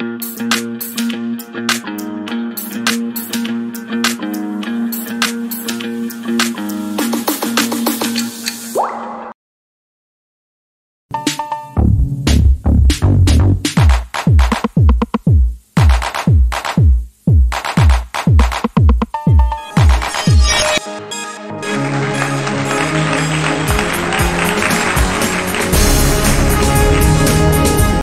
you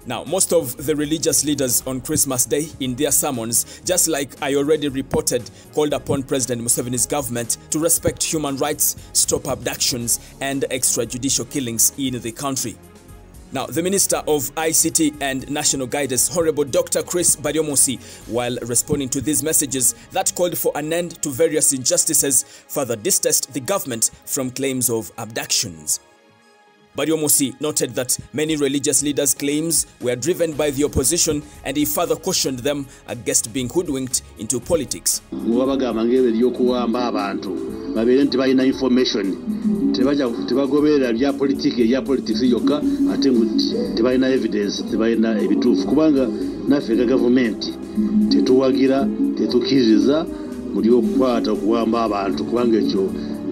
Now, most of the religious leaders on Christmas Day in their sermons, just like I already reported, called upon President Museveni's government to respect human rights, stop abductions, and extrajudicial killings in the country. Now, the Minister of ICT and National Guidance, Honorable Dr. Chris Baryomunsi, while responding to these messages that called for an end to various injustices, further distanced the government from claims of abductions. Baryomunsi noted that many religious leaders' claims were driven by the opposition and he further cautioned them against being hoodwinked into politics. babeere nti tebagoberera bya politiki ebya yokka ate ngu tebalina evidence tebalina ebituufu. Kubanga naffe gavumenti tetuwagira okuwamba abantu. Kubanga ekyo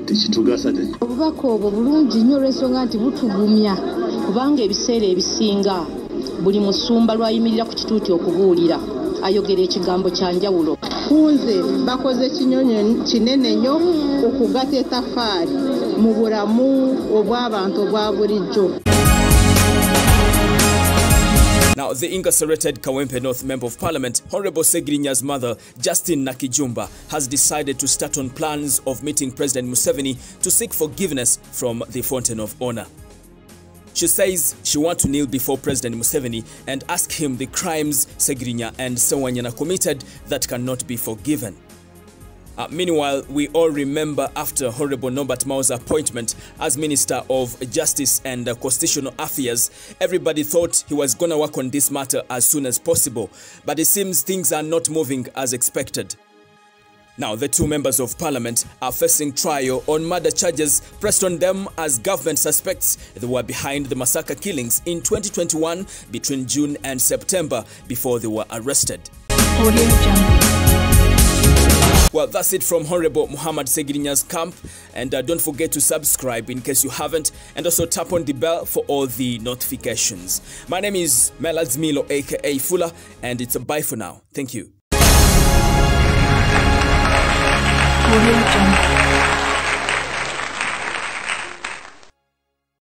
tekitugasa te obubaka obwo bulungi nnyo olw'ensonga nti butugumya kubanga ebiseera ebisinga buli musumba lwayimirira ku kituuti okubuulira ayogera ekigambo kya njawulo. Kunze bakoze kinyonyo kinene nnyo okugata etafaali mu bulamu obw'abantu obwa bulijjo Now, the incarcerated Kawempe North Member of Parliament, Honorable Segrinya's mother, Justin Nakijumba, has decided to start on plans of meeting President Museveni to seek forgiveness from the Fountain of Honor. She says she wants to kneel before President Museveni and ask him the crimes Segrinya and Sewanyana committed that cannot be forgiven. Uh, meanwhile, we all remember after horrible Norbert Mao's appointment as Minister of Justice and uh, Constitutional Affairs, everybody thought he was going to work on this matter as soon as possible. But it seems things are not moving as expected. Now, the two members of parliament are facing trial on murder charges pressed on them as government suspects they were behind the massacre killings in 2021 between June and September before they were arrested. Well, that's it from Honorable Muhammad Segirinya's camp. And uh, don't forget to subscribe in case you haven't. And also tap on the bell for all the notifications. My name is Melaz Milo, aka Fuller. And it's a bye for now. Thank you.